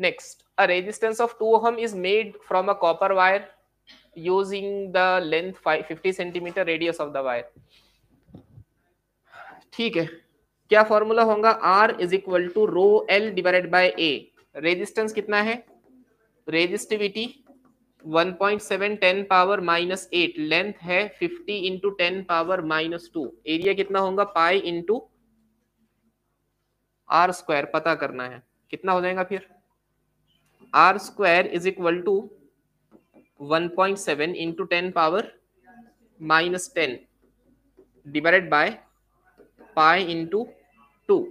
Next, a resistance of 2 ohm is made from a copper wire using the length 50 centimeter radius of the wire. ठीक है। क्या formula होगा? R is equal to rho L divided by A resistance कितना है? Resistivity 1.7 10 power minus eight length है 50 into ten power minus two area कितना होगा? Pi into are square पता करना है। कितना हो जाएगा फिर? R square is equal to 1.7 into 10 power minus 10 divided by pi into 2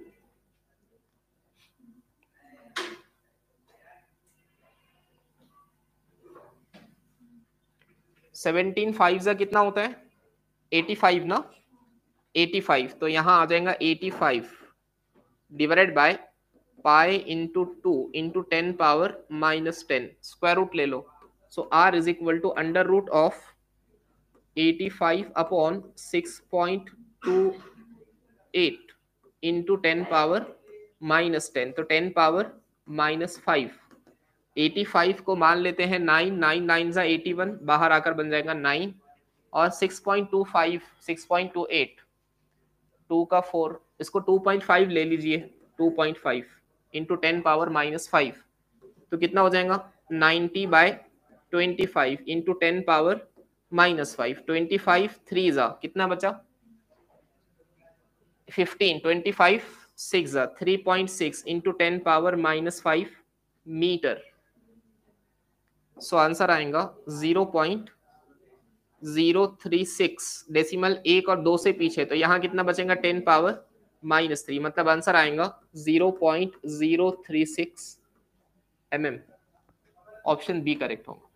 seventeen five का कितना होता है? एटी फाइव ना? एटी फाइव तो यहाँ आ जाएगा eighty five divided by pi into two into ten power minus ten square root ले लो. So, R is equal to under root of 85 upon 6.28 into 10 power minus ten तो 10 power minus five eighty five को मान लेते हैं nine nine nine जा eighty one बाहर आकर बन जाएगा नाइन और six point two five six point two eight two का फोर इसको टू पॉइंट फाइव ले लीजिए. Two point five into ten power minus five तो कितना हो जाएगा? Ninety by twenty five into ten power minus five twenty five three जा. कितना बचा? फिफ्टीन ट्वेंटी फाइव सिक्स जा. Three point six into ten power minus five metre so answer आएगा zero point zero three six decimal एक और दो से पीछे. तो यहाँ कितना बचेगा? टेन पावर माइनस थ्री मतलब आंसर आएगा zero point zero three six m m option B correct होगा।